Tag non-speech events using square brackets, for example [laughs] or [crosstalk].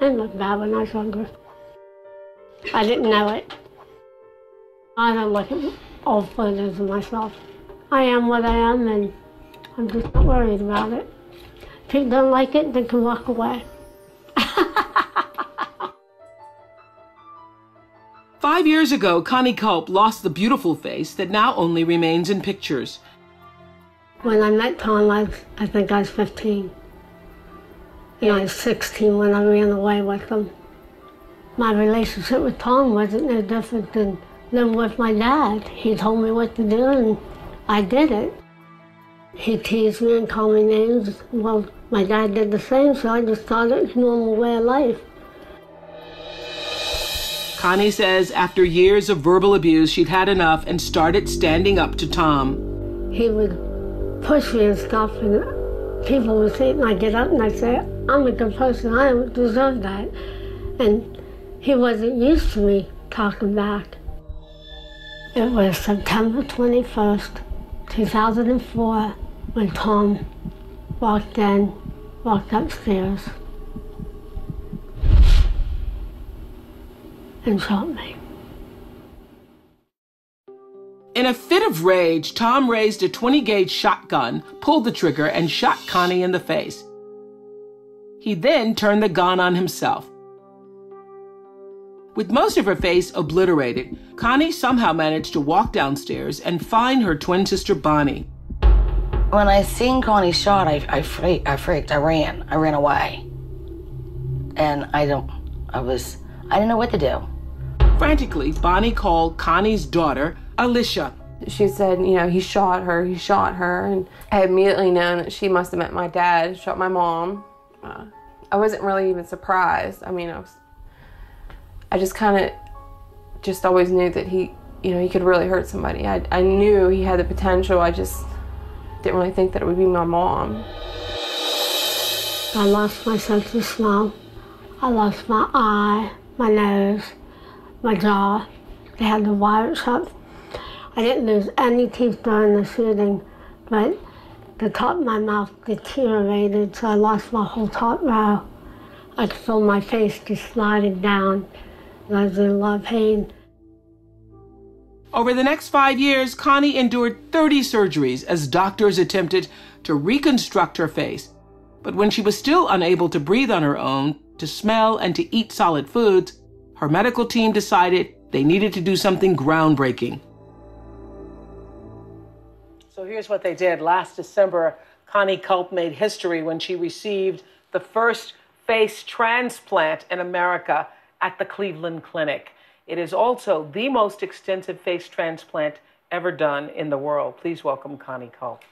I didn't look bad when I was younger. I didn't know it. I don't look at old photos of myself. I am what I am, and I'm just not worried about it. If people don't like it, they can walk away. [laughs] Five years ago, Connie Culp lost the beautiful face that now only remains in pictures. When I met Tom, I, I think I was 15. You know, I was 16 when I ran away with him. My relationship with Tom wasn't no different than, than with my dad. He told me what to do, and I did it. He teased me and called me names. Well, my dad did the same, so I just thought it was normal way of life. Connie says after years of verbal abuse, she'd had enough and started standing up to Tom. He would push me and stuff, and people would say, and I'd get up and I'd say, I'm a good person, I don't deserve that. And he wasn't used to me talking back. It was September 21st, 2004, when Tom walked in, walked upstairs. and shot me. In a fit of rage, Tom raised a 20 gauge shotgun, pulled the trigger, and shot Connie in the face. He then turned the gun on himself. With most of her face obliterated, Connie somehow managed to walk downstairs and find her twin sister Bonnie. When I seen Connie shot, I, I, freaked, I freaked. I ran. I ran away. And I don't, I was, I didn't know what to do. Frantically, Bonnie called Connie's daughter, Alicia. She said, you know, he shot her, he shot her. And I immediately known that she must have met my dad, shot my mom. Uh, I wasn't really even surprised. I mean, I was, I just kind of just always knew that he, you know, he could really hurt somebody. I, I knew he had the potential. I just didn't really think that it would be my mom. I lost my sense of smell. I lost my eye, my nose my jaw. They had the wire shut. I didn't lose any teeth during the shooting, but the top of my mouth deteriorated, so I lost my whole top row. I feel my face just sliding down. I was in a lot of pain. Over the next five years, Connie endured 30 surgeries as doctors attempted to reconstruct her face. But when she was still unable to breathe on her own, to smell, and to eat solid foods, her medical team decided they needed to do something groundbreaking. So here's what they did. Last December, Connie Culp made history when she received the first face transplant in America at the Cleveland Clinic. It is also the most extensive face transplant ever done in the world. Please welcome Connie Culp.